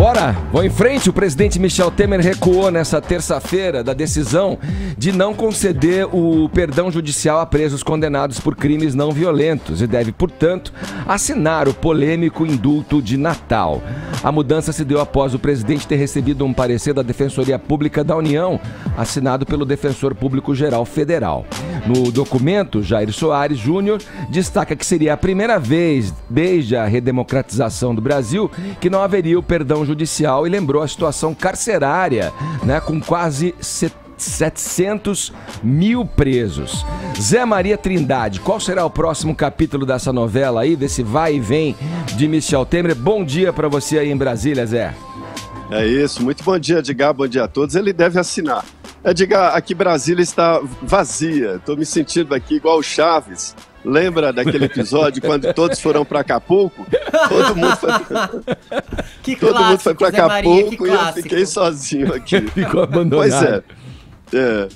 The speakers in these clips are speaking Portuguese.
Bora, vou em frente. O presidente Michel Temer recuou nessa terça-feira da decisão de não conceder o perdão judicial a presos condenados por crimes não violentos e deve, portanto, assinar o polêmico indulto de Natal. A mudança se deu após o presidente ter recebido um parecer da Defensoria Pública da União, assinado pelo Defensor Público Geral Federal. No documento, Jair Soares Júnior destaca que seria a primeira vez desde a redemocratização do Brasil que não haveria o perdão judicial e lembrou a situação carcerária, né, com quase 700 mil presos. Zé Maria Trindade, qual será o próximo capítulo dessa novela aí, desse vai e vem de Michel Temer? Bom dia para você aí em Brasília, Zé. É isso, muito bom dia, Edgar, bom dia a todos. Ele deve assinar. Edgar, aqui Brasília está vazia. Estou me sentindo aqui igual o Chaves. Lembra daquele episódio quando todos foram para Acapulco? Todo mundo foi, que todo clássico, mundo foi para Acapulco Maria, e eu fiquei sozinho aqui. Ficou abandonado. Pois é. É,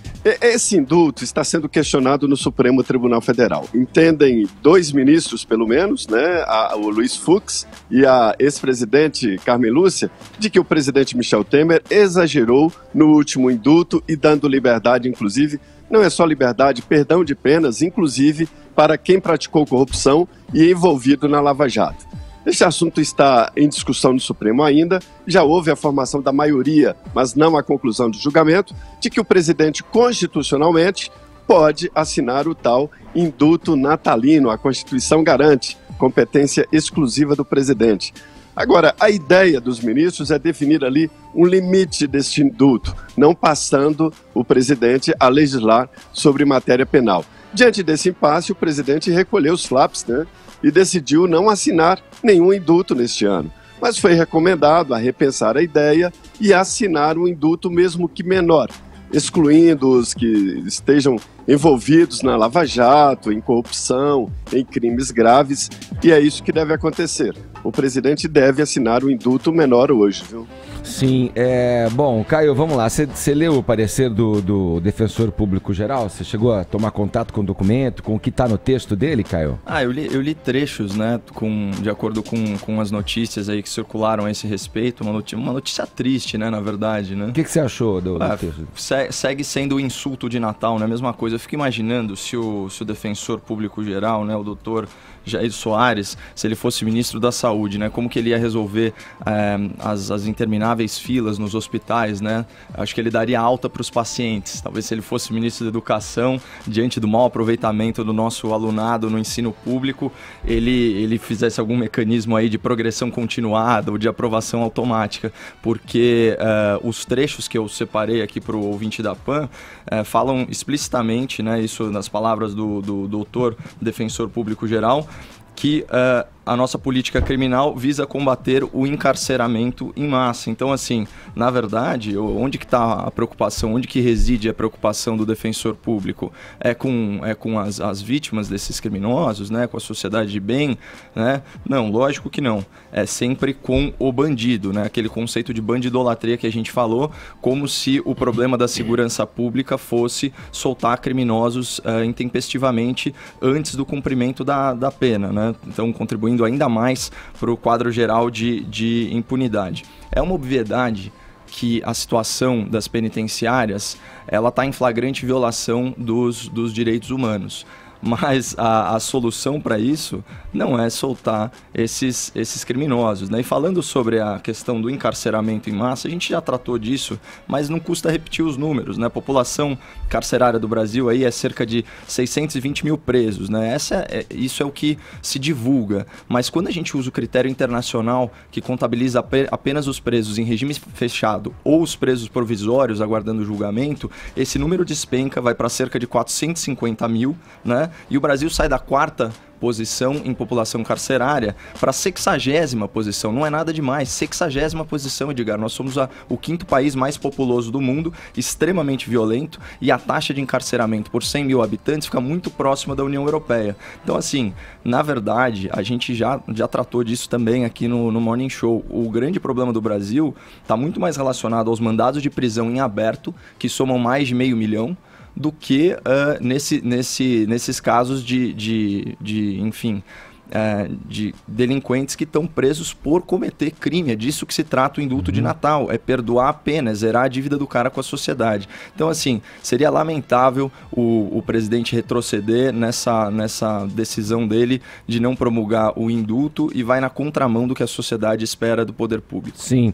esse indulto está sendo questionado no Supremo Tribunal Federal. Entendem dois ministros, pelo menos, né, a, o Luiz Fux e a ex-presidente Carmen Lúcia, de que o presidente Michel Temer exagerou no último indulto e dando liberdade, inclusive, não é só liberdade, perdão de penas, inclusive para quem praticou corrupção e é envolvido na Lava Jato. Este assunto está em discussão no Supremo ainda. Já houve a formação da maioria, mas não a conclusão do julgamento, de que o presidente constitucionalmente pode assinar o tal indulto natalino. A Constituição garante competência exclusiva do presidente. Agora, a ideia dos ministros é definir ali um limite deste indulto, não passando o presidente a legislar sobre matéria penal. Diante desse impasse, o presidente recolheu os flaps, né? E decidiu não assinar nenhum indulto neste ano. Mas foi recomendado a repensar a ideia e assinar um indulto, mesmo que menor, excluindo os que estejam envolvidos na Lava Jato, em corrupção, em crimes graves, e é isso que deve acontecer. O presidente deve assinar um indulto menor hoje, viu? Sim, é. Bom, Caio, vamos lá. Você leu o parecer do, do defensor público geral? Você chegou a tomar contato com o documento, com o que está no texto dele, Caio? Ah, eu li, eu li trechos, né, com, de acordo com, com as notícias aí que circularam a esse respeito. Uma notícia, uma notícia triste, né, na verdade, né? O que você achou do, ah, do texto? Segue sendo o insulto de Natal, né? Mesma coisa. Eu fico imaginando se o, se o defensor público geral, né, o doutor Jair Soares, se ele fosse ministro da Saúde, né? Como que ele ia resolver é, as, as intermináveis filas nos hospitais, né? Acho que ele daria alta para os pacientes. Talvez se ele fosse ministro da Educação, diante do mau aproveitamento do nosso alunado no ensino público, ele, ele fizesse algum mecanismo aí de progressão continuada ou de aprovação automática, porque é, os trechos que eu separei aqui para o ouvinte da PAN é, falam explicitamente, né? Isso nas palavras do, do doutor defensor público geral, que uh, a nossa política criminal visa combater o encarceramento em massa. Então, assim, na verdade, onde que está a preocupação, onde que reside a preocupação do defensor público? É com, é com as, as vítimas desses criminosos, né? com a sociedade de bem? Né? Não, lógico que não. É sempre com o bandido, né? aquele conceito de bandidolatria que a gente falou, como se o problema da segurança pública fosse soltar criminosos uh, intempestivamente antes do cumprimento da, da pena. Né? Então, contribuindo contribuindo ainda mais para o quadro geral de, de impunidade. É uma obviedade que a situação das penitenciárias ela está em flagrante violação dos, dos direitos humanos. Mas a, a solução para isso não é soltar esses, esses criminosos. Né? E falando sobre a questão do encarceramento em massa, a gente já tratou disso, mas não custa repetir os números. Né? A população carcerária do Brasil aí é cerca de 620 mil presos. Né? Essa é, isso é o que se divulga. Mas quando a gente usa o critério internacional que contabiliza apenas os presos em regime fechado ou os presos provisórios aguardando julgamento, esse número despenca, vai para cerca de 450 mil, né? E o Brasil sai da quarta posição em população carcerária para a sexagésima posição. Não é nada demais. Sexagésima posição, Edgar. Nós somos a, o quinto país mais populoso do mundo, extremamente violento, e a taxa de encarceramento por 100 mil habitantes fica muito próxima da União Europeia. Então, assim, na verdade, a gente já, já tratou disso também aqui no, no Morning Show. O grande problema do Brasil está muito mais relacionado aos mandados de prisão em aberto, que somam mais de meio milhão do que uh, nesse, nesse, nesses casos de, de, de enfim, é, de delinquentes que estão presos por cometer crime. É disso que se trata o indulto uhum. de Natal, é perdoar a pena, é zerar a dívida do cara com a sociedade. Então, assim, seria lamentável o, o presidente retroceder nessa, nessa decisão dele de não promulgar o indulto e vai na contramão do que a sociedade espera do poder público. Sim.